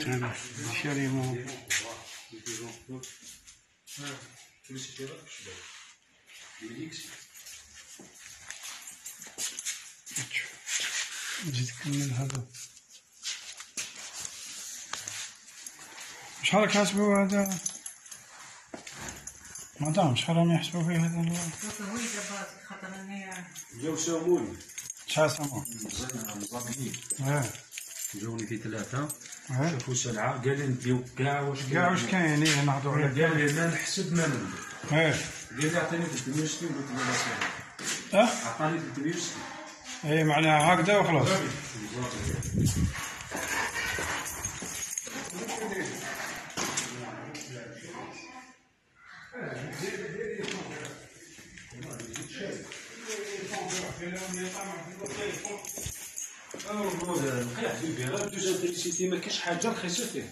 تمام هذا شحال كاسبوا هذا مدام شحال راهم يحسبوا فيه هذا خاطر أنا جاو ساموني شحال؟ مزابيين آه جاوني في ثلاثة. شافوا سلعة. قال لي نديو كاع واش كاع واش كاين. إيه، نهضروا على قال لي ما نحسب ما ندير آه قال لي عطيني 360 قلت له لا سلام. آه عطاني 360 اي معناها هكذا وخلاص. نقيح في البيرة دوز انتريسيتي ما كاش حاجة رخيصة فيه